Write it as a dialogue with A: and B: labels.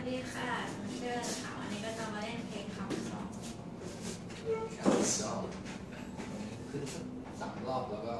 A: วัสดีค่ะหชื่อค่ะวันนี้ก็จะมาเล่นเพลงคำสอง
B: ครับสองขึ้นสักสามรอบแล้วก็